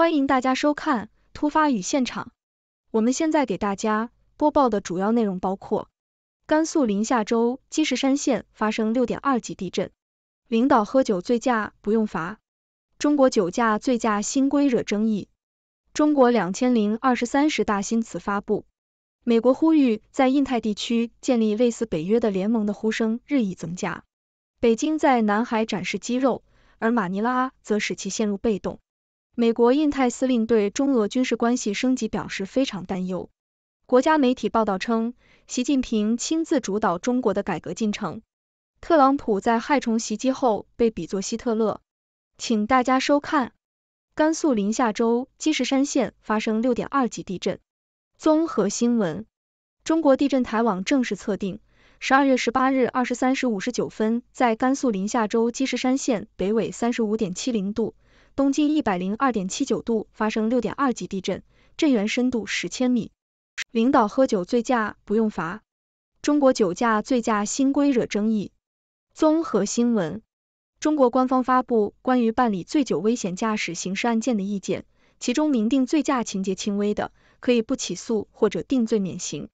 欢迎大家收看突发与现场。我们现在给大家播报的主要内容包括：甘肃临夏州积石山县发生六点二级地震，领导喝酒醉驾不用罚；中国酒驾醉驾新规惹争议；中国两千零二十三十大新词发布；美国呼吁在印太地区建立类似北约的联盟的呼声日益增加；北京在南海展示肌肉，而马尼拉则使其陷入被动。美国印太司令对中俄军事关系升级表示非常担忧。国家媒体报道称，习近平亲自主导中国的改革进程。特朗普在害虫袭击后被比作希特勒。请大家收看：甘肃临夏州积石山县发生六点二级地震。综合新闻：中国地震台网正式测定，十二月十八日二十三时五十九分，在甘肃临夏州积石山县北纬三十五点七零度。东经一百零二点七九度发生六点二级地震，震源深度十千米。领导喝酒醉驾不用罚，中国酒驾醉驾新规惹争议。综合新闻：中国官方发布关于办理醉酒危险驾驶刑事案件的意见，其中明定醉驾情节轻微的，可以不起诉或者定罪免刑。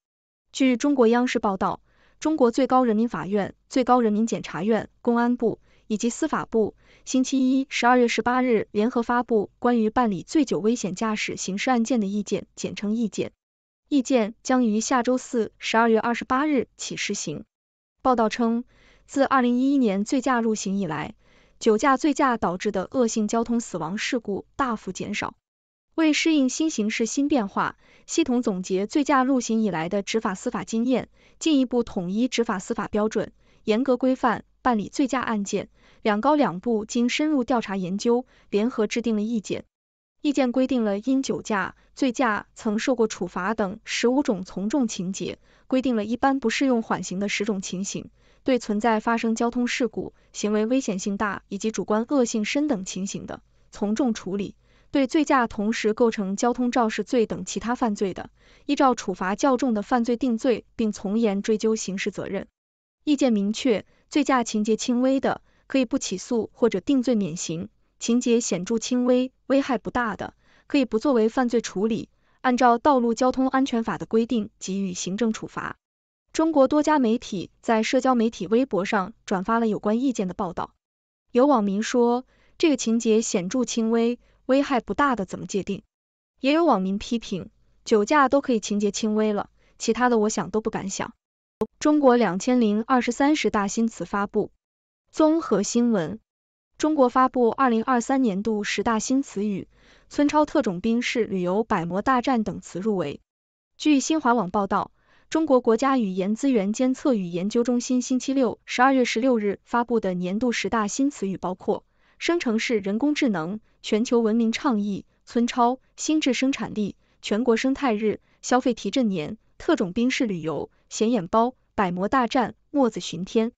据中国央视报道，中国最高人民法院、最高人民检察院、公安部。以及司法部星期一十二月十八日联合发布关于办理醉酒危险驾驶刑事案件的意见，简称意见。意见将于下周四十二月二十八日起施行。报道称，自二零一一年醉驾入刑以来，酒驾醉驾导致的恶性交通死亡事故大幅减少。为适应新形势新变化，系统总结醉驾入刑以来的执法司法经验，进一步统一执法司法标准，严格规范办理醉驾案件。两高两部经深入调查研究，联合制定了意见。意见规定了因酒驾、醉驾曾受过处罚等十五种从重情节，规定了一般不适用缓刑的十种情形。对存在发生交通事故、行为危险性大以及主观恶性深等情形的，从重处理；对醉驾同时构成交通肇事罪等其他犯罪的，依照处罚较重的犯罪定罪，并从严追究刑事责任。意见明确，醉驾情节轻微的。可以不起诉或者定罪免刑，情节显著轻微、危害不大的，可以不作为犯罪处理，按照道路交通安全法的规定给予行政处罚。中国多家媒体在社交媒体微博上转发了有关意见的报道。有网民说，这个情节显著轻微、危害不大的怎么界定？也有网民批评，酒驾都可以情节轻微了，其他的我想都不敢想。中国两千零二十三十大新词发布。综合新闻：中国发布二零二三年度十大新词语，村超、特种兵式、旅游、百模大战等词入围。据新华网报道，中国国家语言资源监测与研究中心星期六（十二月十六日）发布的年度十大新词语包括：生成式人工智能、全球文明倡议、村超、新质生产力、全国生态日、消费提振年、特种兵式旅游、显眼包、百模大战、墨子巡天。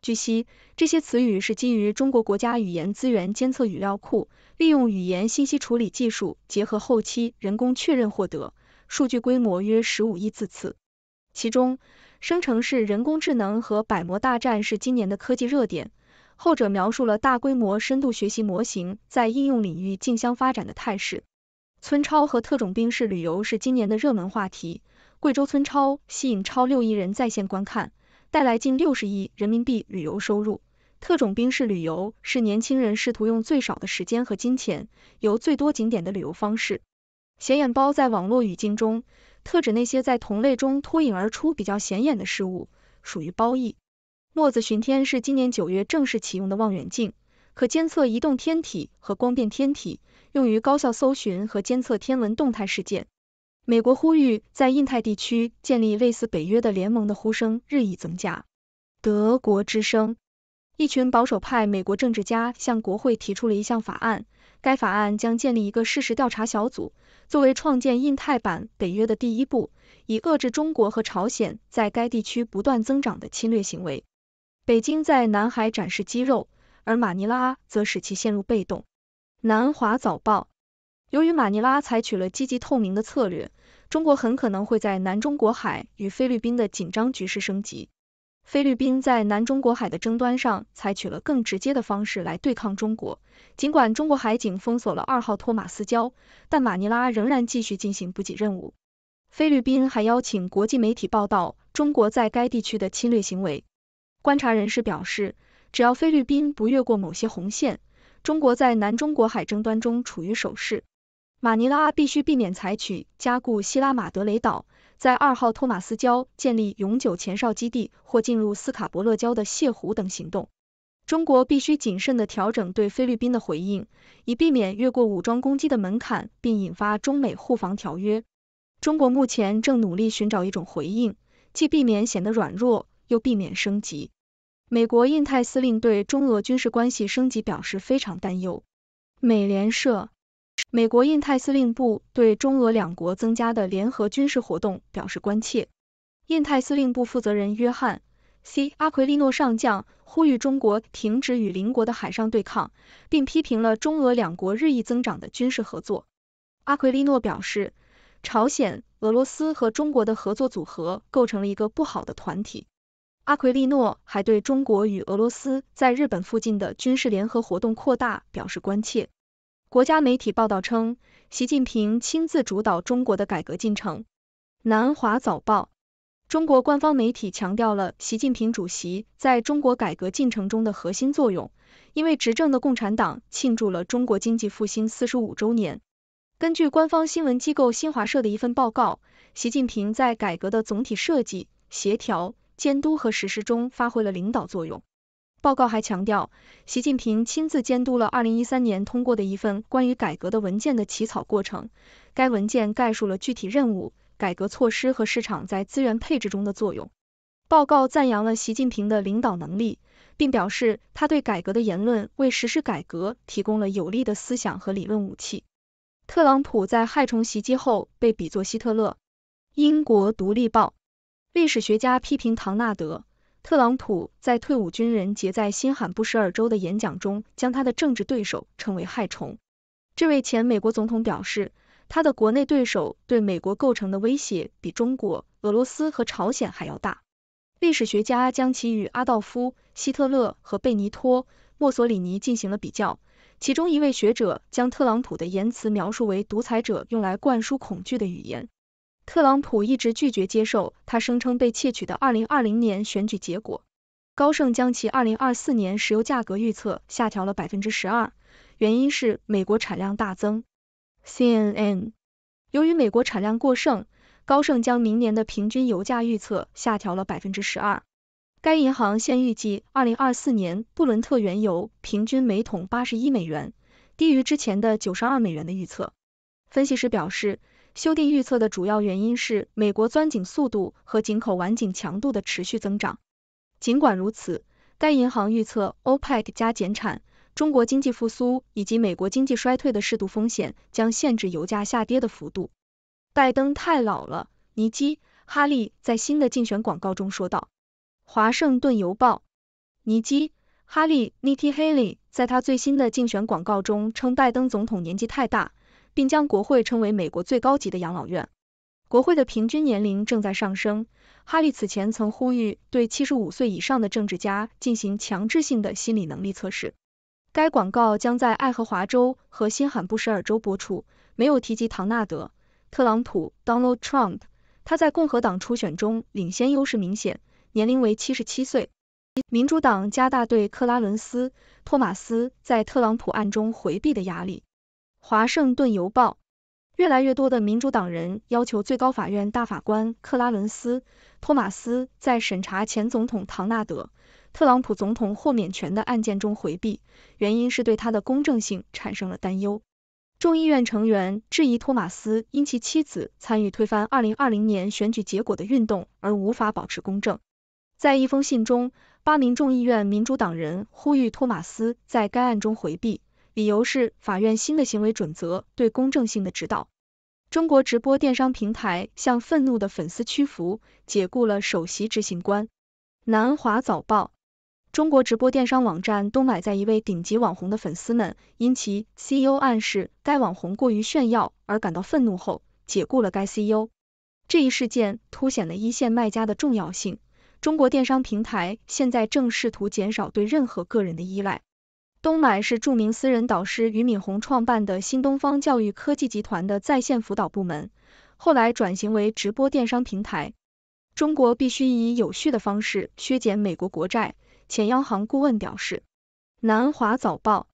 据悉，这些词语是基于中国国家语言资源监测语料库，利用语言信息处理技术，结合后期人工确认获得，数据规模约十五亿字次。其中，生成式人工智能和百模大战是今年的科技热点，后者描述了大规模深度学习模型在应用领域竞相发展的态势。村超和特种兵式旅游是今年的热门话题，贵州村超吸引超六亿人在线观看。带来近六十亿人民币旅游收入。特种兵式旅游是年轻人试图用最少的时间和金钱游最多景点的旅游方式。显眼包在网络语境中，特指那些在同类中脱颖而出、比较显眼的事物，属于褒义。墨子巡天是今年九月正式启用的望远镜，可监测移动天体和光变天体，用于高效搜寻和监测天文动态事件。美国呼吁在印太地区建立类似北约的联盟的呼声日益增加。德国之声，一群保守派美国政治家向国会提出了一项法案，该法案将建立一个事实调查小组，作为创建印太版北约的第一步，以遏制中国和朝鲜在该地区不断增长的侵略行为。北京在南海展示肌肉，而马尼拉则使其陷入被动。南华早报。由于马尼拉采取了积极透明的策略，中国很可能会在南中国海与菲律宾的紧张局势升级。菲律宾在南中国海的争端上采取了更直接的方式来对抗中国。尽管中国海警封锁了二号托马斯礁，但马尼拉仍然继续进行补给任务。菲律宾还邀请国际媒体报道中国在该地区的侵略行为。观察人士表示，只要菲律宾不越过某些红线，中国在南中国海争端中处于守势。马尼拉必须避免采取加固西拉马德雷岛。在二号托马斯礁建立永久前哨基地或进入斯卡伯勒礁的泻湖等行动，中国必须谨慎地调整对菲律宾的回应，以避免越过武装攻击的门槛并引发中美互防条约。中国目前正努力寻找一种回应，既避免显得软弱，又避免升级。美国印太司令对中俄军事关系升级表示非常担忧。美联社。美国印太司令部对中俄两国增加的联合军事活动表示关切。印太司令部负责人约翰 ·C· 阿奎利诺上将呼吁中国停止与邻国的海上对抗，并批评了中俄两国日益增长的军事合作。阿奎利诺表示，朝鲜、俄罗斯和中国的合作组合构成了一个不好的团体。阿奎利诺还对中国与俄罗斯在日本附近的军事联合活动扩大表示关切。国家媒体报道称，习近平亲自主导中国的改革进程。南华早报，中国官方媒体强调了习近平主席在中国改革进程中的核心作用，因为执政的共产党庆祝了中国经济复兴四十五周年。根据官方新闻机构新华社的一份报告，习近平在改革的总体设计、协调、监督和实施中发挥了领导作用。报告还强调，习近平亲自监督了2013年通过的一份关于改革的文件的起草过程。该文件概述了具体任务、改革措施和市场在资源配置中的作用。报告赞扬了习近平的领导能力，并表示他对改革的言论为实施改革提供了有力的思想和理论武器。特朗普在害虫袭击后被比作希特勒。英国独立报历史学家批评唐纳德。特朗普在退伍军人结在新罕布什尔州的演讲中，将他的政治对手称为害虫。这位前美国总统表示，他的国内对手对美国构成的威胁比中国、俄罗斯和朝鲜还要大。历史学家将其与阿道夫·希特勒和贝尼托·墨索里尼进行了比较，其中一位学者将特朗普的言辞描述为独裁者用来灌输恐惧的语言。特朗普一直拒绝接受他声称被窃取的2020年选举结果。高盛将其2024年石油价格预测下调了百分之十二，原因是美国产量大增。CNN 由于美国产量过剩，高盛将明年的平均油价预测下调了百分之十二。该银行现预计2024年布伦特原油平均每桶八十一美元，低于之前的九十二美元的预测。分析师表示。修订预测的主要原因是美国钻井速度和井口完井强度的持续增长。尽管如此，该银行预测 OPEC 加减产、中国经济复苏以及美国经济衰退的适度风险将限制油价下跌的幅度。拜登太老了，尼基·哈利在新的竞选广告中说道。华盛顿邮报，尼基·哈利 （Nikki Haley） 在他最新的竞选广告中称拜登总统年纪太大。并将国会称为美国最高级的养老院。国会的平均年龄正在上升。哈利此前曾呼吁对七十五岁以上的政治家进行强制性的心理能力测试。该广告将在爱荷华州和新罕布什尔州播出，没有提及唐纳德·特朗普 （Donald Trump）。他在共和党初选中领先优势明显，年龄为七十七岁。民主党加大对克拉伦斯·托马斯在特朗普案中回避的压力。华盛顿邮报，越来越多的民主党人要求最高法院大法官克拉伦斯·托马斯在审查前总统唐纳德·特朗普总统豁免权的案件中回避，原因是对他的公正性产生了担忧。众议院成员质疑托马斯因其妻子参与推翻2020年选举结果的运动而无法保持公正。在一封信中，八名众议院民主党人呼吁托马斯在该案中回避。理由是法院新的行为准则对公正性的指导。中国直播电商平台向愤怒的粉丝屈服，解雇了首席执行官。南华早报，中国直播电商网站东买在一位顶级网红的粉丝们因其 CEO 暗示该网红过于炫耀而感到愤怒后，解雇了该 CEO。这一事件凸显了一线卖家的重要性。中国电商平台现在正试图减少对任何个人的依赖。东买是著名私人导师俞敏洪创办的新东方教育科技集团的在线辅导部门，后来转型为直播电商平台。中国必须以有序的方式削减美国国债，前央行顾问表示。南华早报，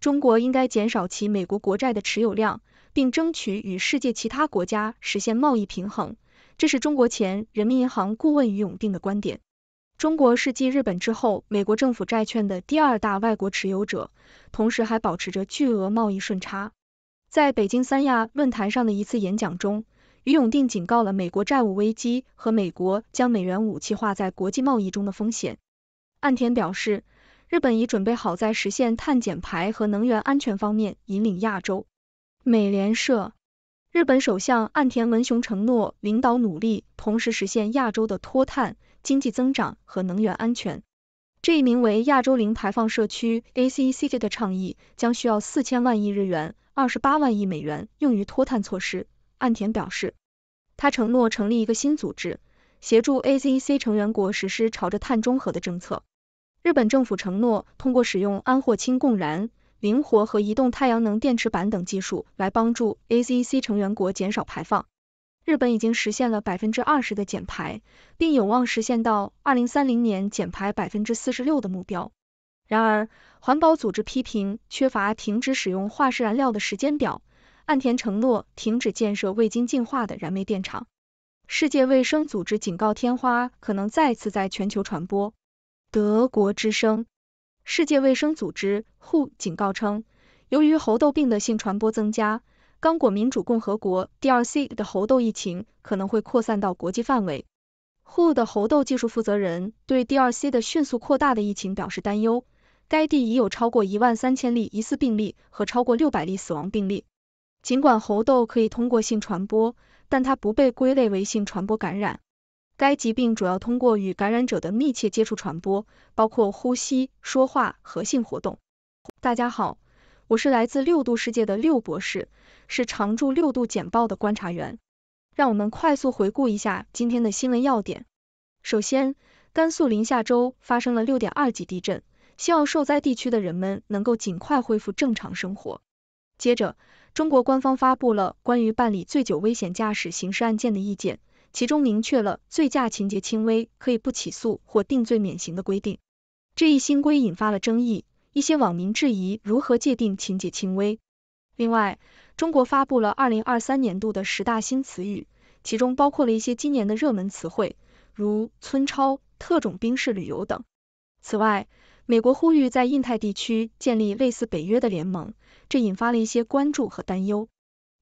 中国应该减少其美国国债的持有量，并争取与世界其他国家实现贸易平衡。这是中国前人民银行顾问于永定的观点。中国是继日本之后，美国政府债券的第二大外国持有者，同时还保持着巨额贸易顺差。在北京三亚论坛上的一次演讲中，于永定警告了美国债务危机和美国将美元武器化在国际贸易中的风险。岸田表示，日本已准备好在实现碳减排和能源安全方面引领亚洲。美联社。日本首相岸田文雄承诺领导努力，同时实现亚洲的脱碳、经济增长和能源安全。这一名为亚洲零排放社区 （ACEC） 的倡议将需要四千万亿日元（二十八万亿美元）用于脱碳措施。岸田表示，他承诺成立一个新组织，协助 ACEC 成员国实施朝着碳中和的政策。日本政府承诺通过使用安货氢供燃。灵活和移动太阳能电池板等技术来帮助 ACC 成员国减少排放。日本已经实现了百分之二十的减排，并有望实现到二零三零年减排百分之四十六的目标。然而，环保组织批评缺乏停止使用化石燃料的时间表。岸田承诺停止建设未经净化的燃煤电厂。世界卫生组织警告天花可能再次在全球传播。德国之声。世界卫生组织 WHO 警告称，由于猴痘病的性传播增加，刚果民主共和国 DRC 的猴痘疫情可能会扩散到国际范围。WHO 的猴痘技术负责人对 DRC 的迅速扩大的疫情表示担忧，该地已有超过一万三千例疑似病例和超过六百例死亡病例。尽管猴痘可以通过性传播，但它不被归类为性传播感染。该疾病主要通过与感染者的密切接触传播，包括呼吸、说话和性活动。大家好，我是来自六度世界的六博士，是常驻六度简报的观察员。让我们快速回顾一下今天的新闻要点。首先，甘肃临夏州发生了六点二级地震，希望受灾地区的人们能够尽快恢复正常生活。接着，中国官方发布了关于办理醉酒危险驾驶刑事案件的意见。其中明确了醉驾情节轻微可以不起诉或定罪免刑的规定。这一新规引发了争议，一些网民质疑如何界定情节轻微。另外，中国发布了二零二三年度的十大新词语，其中包括了一些今年的热门词汇，如村超、特种兵式旅游等。此外，美国呼吁在印太地区建立类似北约的联盟，这引发了一些关注和担忧。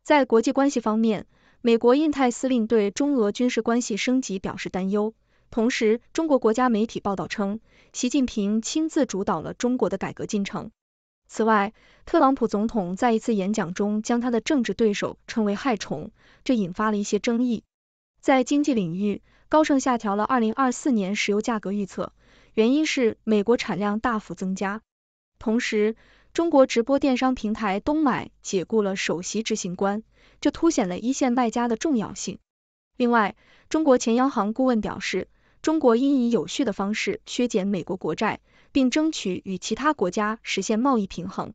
在国际关系方面，美国印太司令对中俄军事关系升级表示担忧。同时，中国国家媒体报道称，习近平亲自主导了中国的改革进程。此外，特朗普总统在一次演讲中将他的政治对手称为害虫，这引发了一些争议。在经济领域，高盛下调了二零二四年石油价格预测，原因是美国产量大幅增加。同时，中国直播电商平台东买解雇了首席执行官。这凸显了一线卖家的重要性。另外，中国前央行顾问表示，中国应以有序的方式削减美国国债，并争取与其他国家实现贸易平衡。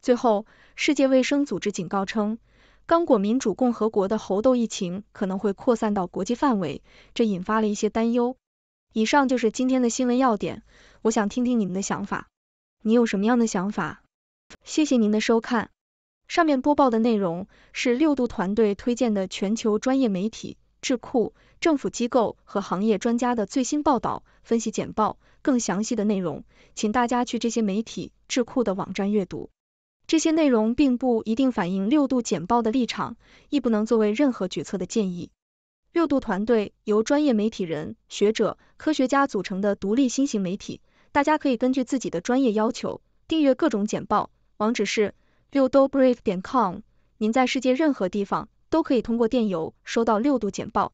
最后，世界卫生组织警告称，刚果民主共和国的猴痘疫情可能会扩散到国际范围，这引发了一些担忧。以上就是今天的新闻要点，我想听听你们的想法。你有什么样的想法？谢谢您的收看。上面播报的内容是六度团队推荐的全球专业媒体、智库、政府机构和行业专家的最新报道、分析简报。更详细的内容，请大家去这些媒体、智库的网站阅读。这些内容并不一定反映六度简报的立场，亦不能作为任何决策的建议。六度团队由专业媒体人、学者、科学家组成的独立新型媒体，大家可以根据自己的专业要求订阅各种简报。网址是。六度 brief 点 com，您在世界任何地方都可以通过电邮收到六度简报。